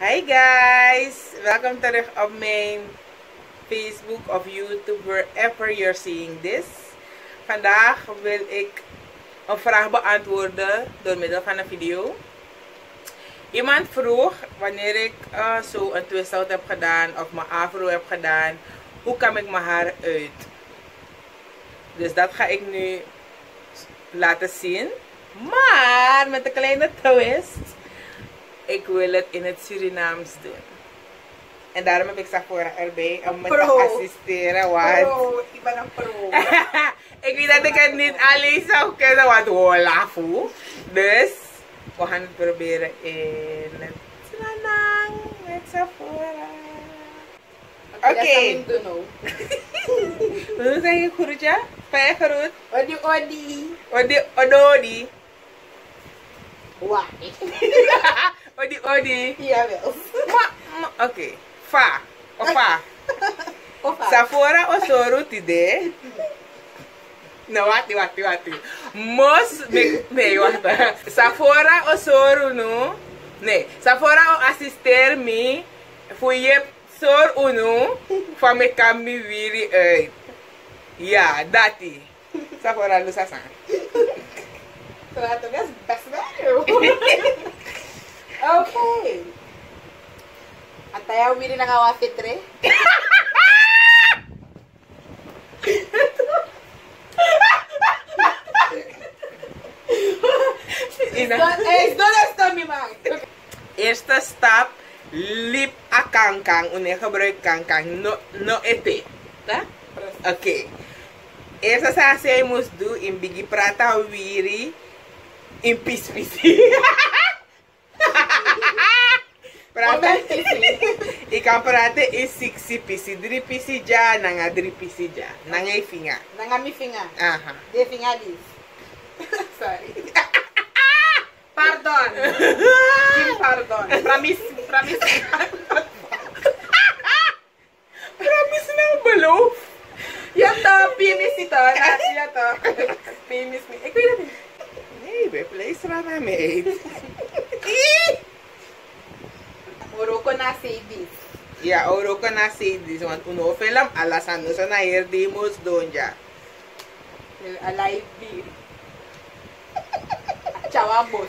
Hi guys! Welkom terug op mijn Facebook of YouTube, wherever you're seeing this. Vandaag wil ik een vraag beantwoorden door middel van een video. Iemand vroeg wanneer ik uh, zo een twist out heb gedaan of mijn afro heb gedaan, hoe kam ik mijn haar uit? Dus dat ga ik nu laten zien. Maar met een kleine twist. Ik wil het in het Surinaams doen. En daarom heb ik Safora erbij om me te assisteren. Want... Pro, ik ben een pro. ik weet dat ik het niet alleen zou kunnen, want wolafu. Dus, we gaan het proberen in het Suriname met Safora. Oké. Okay. Hoe zeg je groetje? Vijf groet. Odi, odi. Odi, ododi. Why? odi, odi. Jawel. Oké. Okay. Fa. Opa. Opa. Safora osoru tide. No, wati, wati, wati. Mos, me, nee, wacht. Safora osoru no. Nee, Safora o assister mi. Sor uno. Van me kan mi wiri uit. Ja, dati. Safora lusa san. Dat is best wel. Okay. At tayo wili na mi man. Eerste stap, lip a kankang. Une gebruik kankang, no, no ete. Oké. Okay. Eerste sa você moest doen, in bigi prata wiri, in pispisi. Ikaparate is 6 pc 3 pc ja, nanga 3 pc ja. Nanga i finga. Nanga mi finga. Aha. De finga dis. Sorry. pardon. Kim pardon. Promise, promise. promise na balo ya to pimis ito. Ya Yato. Pimis me. Ikaw yun. Hey, we place rana, mate. na say this. Yeah, Oro ka na say this one. Uno film, alasan no sa na here demos doon ja. Alive beer. Chawa boss.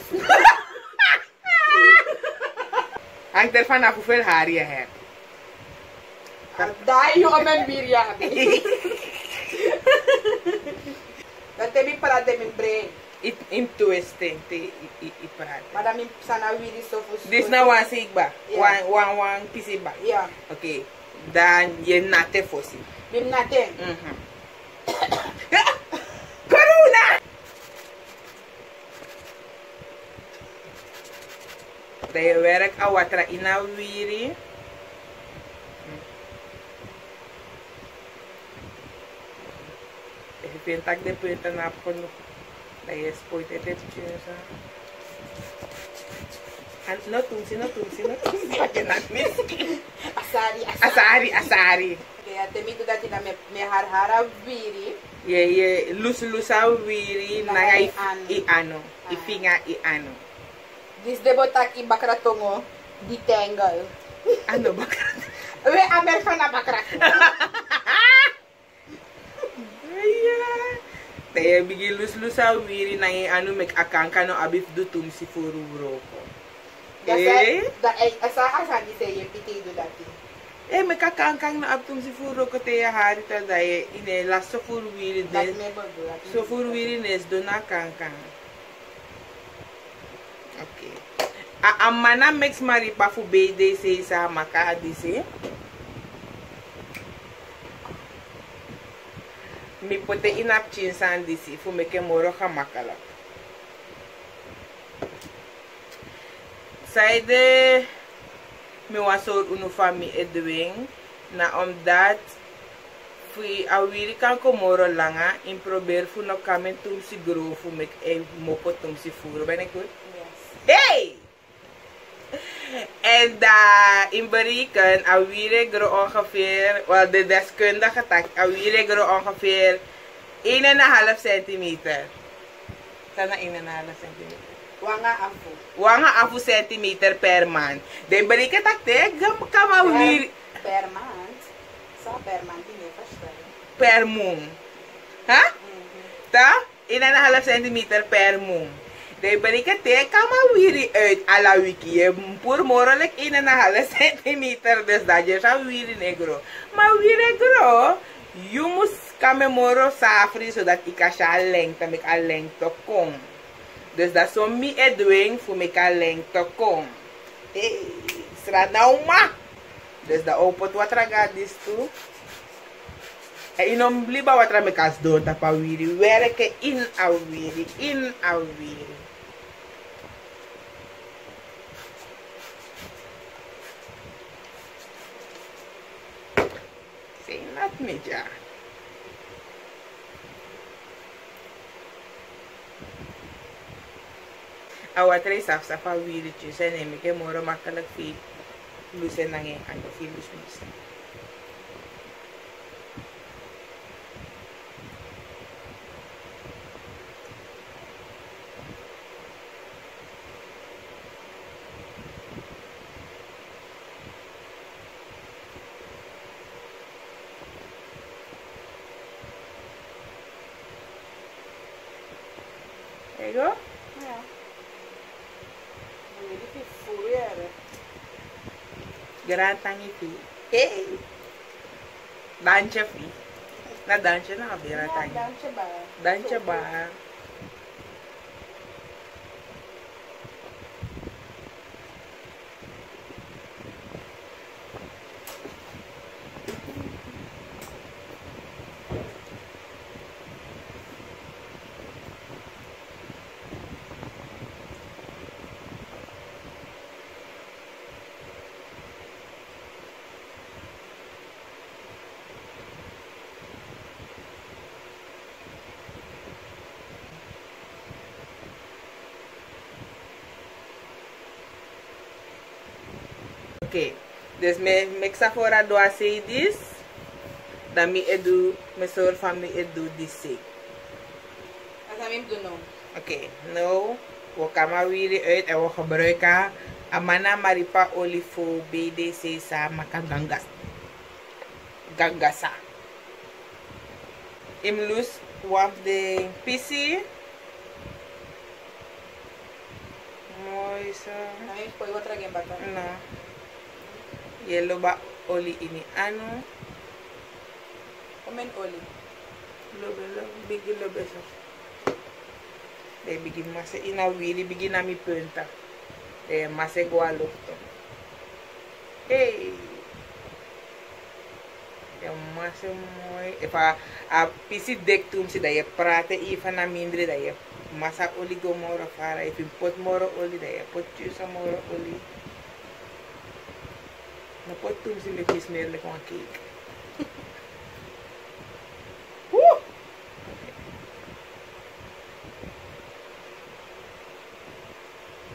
Ang terfa na fufel hari hai. Dahil yung amen birya. Dante mi para de membrane. it, into his thing ti it, it. Madam im sana so suffer. This na one sigba. Yeah. One one one piece ba? Yeah. Okay. Dan ye nate fosi. Bim nate. Mm-hmm. Corona! They werk a ina in a weary. Pentak de pentak na puno. Ahí es poitete chuchosa. not tunsi, no tunsi, no tunsi. Asari, asari. Asari, asari. dati na me me, harhara viri. Ye, ye, lus-lusa viri na ya i ano. Ah. I finga i ano. This debo taki bakra tongo, detangle. Ano bakra? We, American bakra. eh bigi luslusa wiri na yung anu make akang-kangno abif du tum si furu broko. Eh? Da eh, asa asa ni te ye piti dati. Eh make akang-kangno ab tum si furu ko te hari ta da ye ine la so furu wiri des. So furu wiri nes do na kanka. Okay. A amana meks mari pa fu be de se sa maka. mipote inapchin sandisi fumeke moro hamakala saide mi wasor unu fami edwing na omdat fui awiri kan komoro langa in prober fu no kamen tumsi gro fu mek e mopo tumsi furo. Bene good yes. Hey! En uh, in Bariken, awire gro ongeveer, wel de deskundige tak, awire gro ongeveer 1,5 centimeter. Sana 1,5 centimeter. Wanga afu. Wanga afu centimeter per maand. Dan balik het te kama wiri Per, maand. Sa per maand die niet verstaan. per moon. Ha? Ta? In een half centimeter per moon. Dan balik het te kama wiri uit ala wiki. In een half centimeter. Dus dat je zou wiri negro. Maar wiri negro. Je moet kame moro safri zodat ik je lengte, met a lengte kom. Dus dat is zo mi e doing voor me a lengte kom. Hey, straat nou ma. Dus dat opent wat raga dis toe. En inom bliba wat raga me kas doen tapa wiri. Werken in a wiri, in a में जा awatra isaf-safa wir ju sa ne mi ke moro makalak fi lusen nange ang fi lus-lusen. Veiga? Ja. Ang ngiti furiere. Garantang ngiti. Hey! Dansya fi. Na dansya na kabira tayo. Dansya bar. Dansya bar. Okay. Dus me, me xafora do I say this. Dan mi edu, me sor family edu this say. As amim do nou. Okay. No. we kama wiri uit en we gebruiken amana maripa olifo BDC sa makangangas. Gangasa. Im lus wap the PC. Mooi zo. Nou, ik gooi wat er geen bakken. Nou. ye loɓa oli ini anu omen oli loɓe lo bigi loɓe so ɓe bigi mase ina wili biginami penta ɓe mase go a lofto hey. Eu mase moi. E fa a pisi dectum si da e prate i fa na mindre da e masa oligo moro fara e fin pot moro oli da e pot chiusa moro oli. Na pode tudo se meter nele com cake.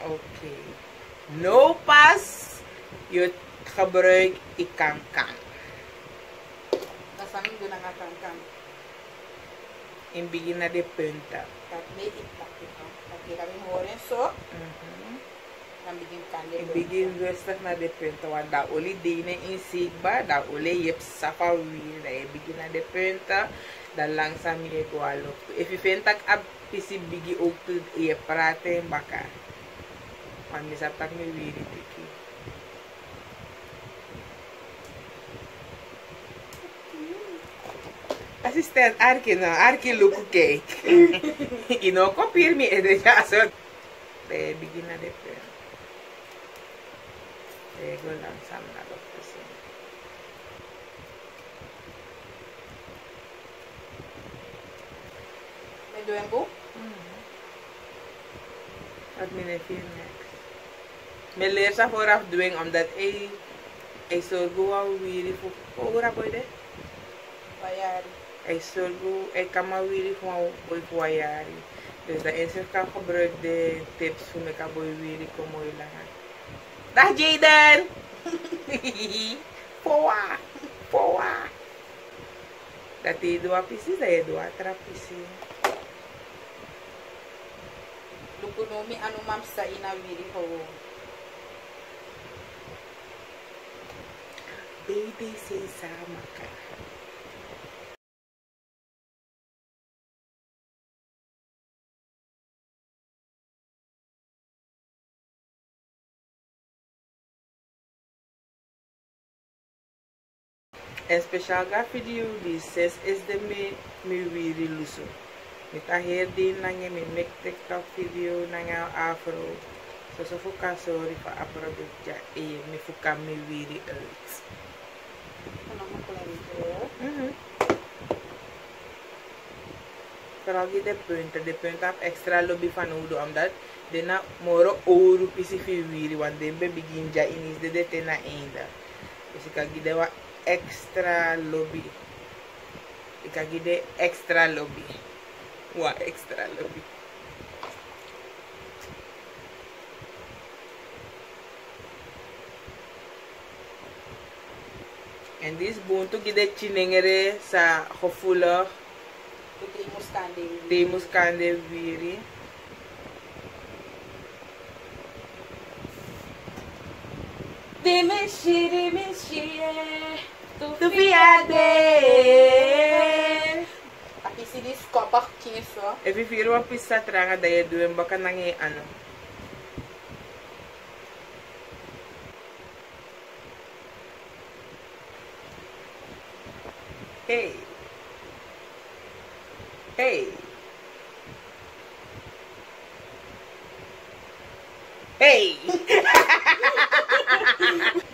Okay. No pas, je gebruik ik kankan. Dat is aan de kankan. En begin de punta. Dat weet ik dat. Dat krijg ik horen zo. Mm -hmm. nan bigin de prenta wan oli deyne insik ba, da ole sapa wine da e de prenta, da langsa mi e kwa lop. E fi fentak ap pisi bigi oktu e iya, prate baka. Tak mi wiri tiki. Asisten, arki na, arki luku kek. Ino kopir mi eh, e deja asot. Bigin nan de prenta. Este, luego lanzamos a los presentes. And do Let me review next. Mijn leer zijn vooraf doen omdat hij hij zorgt wel weer voor hoe hoe dat je? Wajari. Hij zorgt hij kan maar weer voor hoe wajari. Dus de tips voor me kan weer. Dag Jaden! Poa! Poa! Dati dua pieces eh, dua tera pieces. Lukunomi anu mamsa inawiri ho. Baby sisa makan. Ka. En speciaal ga video die 6 is de me me wiri luso. Mi ta her din nange mi mek TikTok video nange afro. So so fuka sorry fa afro ja e mi fuka mi wiri uit. Vooral die de punten. De punten heb extra lobby van nodig. Omdat de na moro ouro pisi fi wiri. Want de be begin ja in is de de te na einde. Dus ik kan gide wat extra lobby. Kaki de extra lobby. Wah extra lobby. And this buntu tu kide chinengere sa hofula timus kande viri Dime shiri me tufiade. Tapi sini suka parking so. Evi viro a pista traga daya dua baka nangi ano. Hey. Hey. Hey.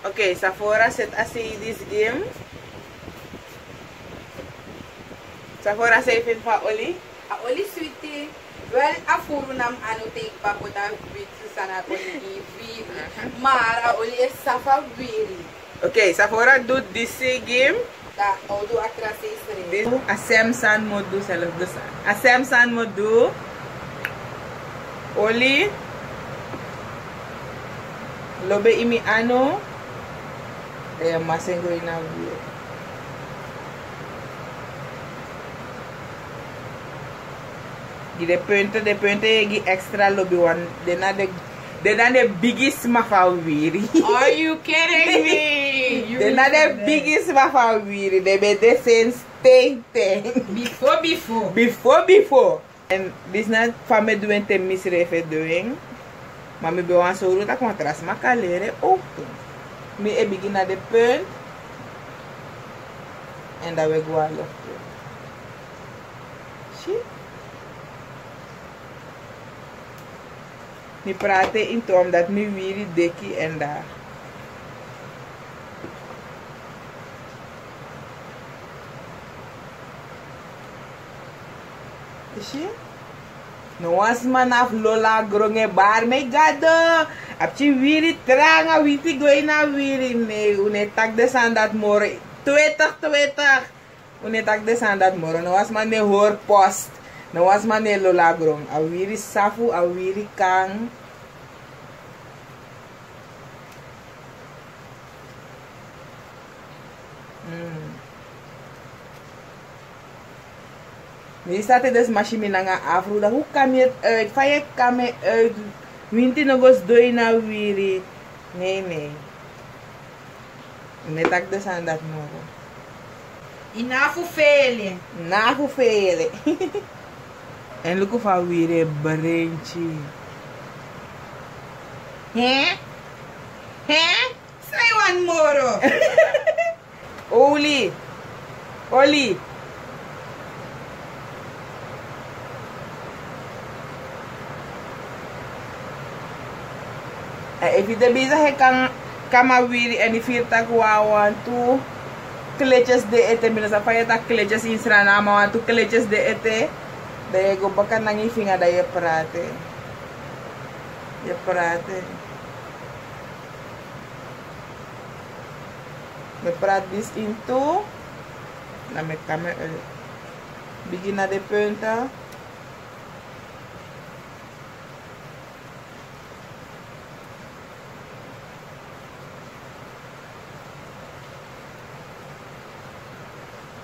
Okay, Sephora set aside this game. Sephora saving for Oli. A Oli sweetie. Well, a fool nam ano take back with a bit sana poli vivi. Mara Oli is Safa really. Okay, Sephora do this game. Da, o do atrasis rin. A Samsung mo do sa love this. A Samsung mo do. Oli. Lobe imi ano. é, é masengoi na via. Gide pente, de pente é e extra lobby one. Dena de, nada, de biggest mafawiri. Are you kidding me? You dena de biggest mafawiri. De be de sense ten ten. Before before. Before before. And this not fame doing te misrefe doing. Mami be wan so ruta contras makalere outro. Me a begin at the pearl and I will go out left pearl. See? Me praten in term dat me really dikkie en daar. Was man af lola gronge bar me gado. Apchi wiri tranga witi goy na wiri ne une tak de sandat more. Tweetig tweetig. Une tak de sandat more. No was man ne hoor post. No was man ne lola grong. A wiri safu a wiri kang. Nu staat dus machine na nga afro. Dan hoe kam je het uit? Van je kam je uit. Winti nog eens doe na wiri. Nee, nee. Net tak dus aan dat nog. Inafu fele. Na hoeveel. en look of a wiri brentje. Hè? Hè? Say one more. Oli. Oli. Eh, if you're the bezig je kan kama wiri en i firta kwawan tu kleches de ete mina sa faya ta kleches insra na ma tu kleches de ete de go bakan nangi finga da ye prate. Ye prate. Me prate this into na me kame eh, begina de punta.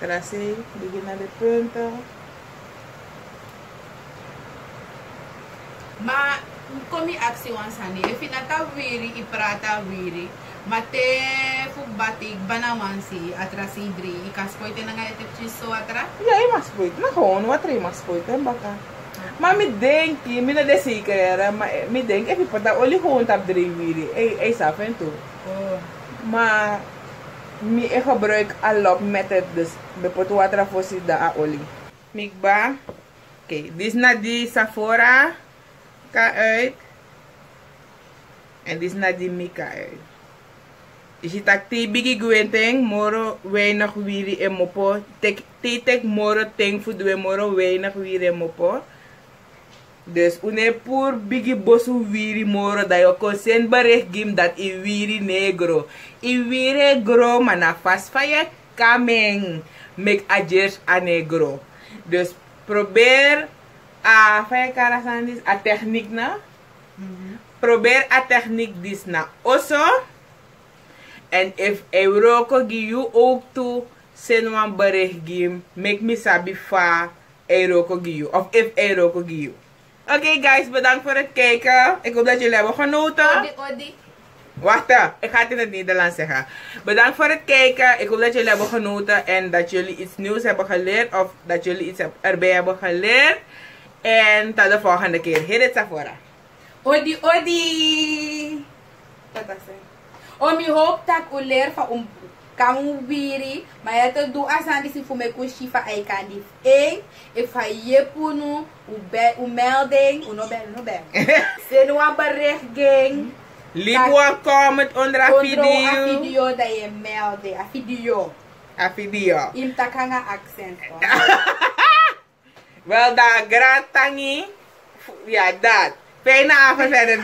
tracei, liguei na de planta. Mas come action sani, e fina tá viri e prata viri. Mate fubatik banawansi atras idri e kaspoite na ngayete piso atrás, E aí mas poite, na rono atri mas poite embaka. Mas me denki, me na desika era, me denki e pipa da oli hon tap dri viri. Ei, sabe então. Mas Me ik gebruik a lot method, dus me pot water voor a olie. Mikba. Oké, dit is na die Sephora ka uit. En dit is na die Mika uit. Je ziet dat die bigi gwenteng, moro weinig wiri en mopo. Tek, te tek moro teng voor de moro weinig wiri en mopo. Dus une pur bigi bosu wiri moro da yo konsen barek gim dat i wiri negro. I wiri gro mana fast fire kameng make adjust a negro. Dus probeer a fire karasan dis a techniek na. Probeer a techniek dis na. Also, en if Euroko gi you ook toe send one bericht gim, make me sabi fa Euroko gi you. Of if Euroko gi you. Oké guys, bedankt voor het kijken. Ik hoop dat jullie hebben genoten. Odi, odi. Wacht, hè. ik ga het in het Nederlands zeggen. Bedankt voor het kijken. Ik hoop dat jullie hebben genoten en dat jullie iets nieuws hebben geleerd. Of dat jullie iets erbij hebben geleerd. En tot de volgende keer. Hit it Sephora. Odi, odi. Tata say. O mi hope tak u leer van kan wiri ma ya te du asandi si fume ku si fa ai kandi e e fa ye punu u be u melding u no be no be se no abarre gang Libo a comment onder a video. Onder a video dat je meldde. A video. A video. Im takanga accent. well da gratangi. Ja, dat. Fijne avond verder.